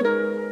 Música